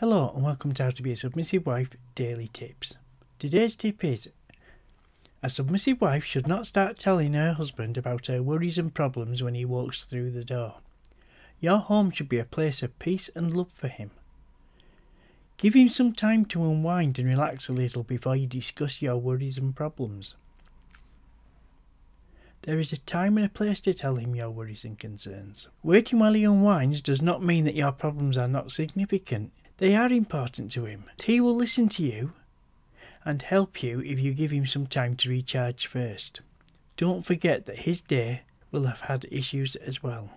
Hello and welcome to How to Be a Submissive Wife Daily Tips. Today's tip is A submissive wife should not start telling her husband about her worries and problems when he walks through the door. Your home should be a place of peace and love for him. Give him some time to unwind and relax a little before you discuss your worries and problems. There is a time and a place to tell him your worries and concerns. Waiting while he unwinds does not mean that your problems are not significant. They are important to him. He will listen to you and help you if you give him some time to recharge first. Don't forget that his day will have had issues as well.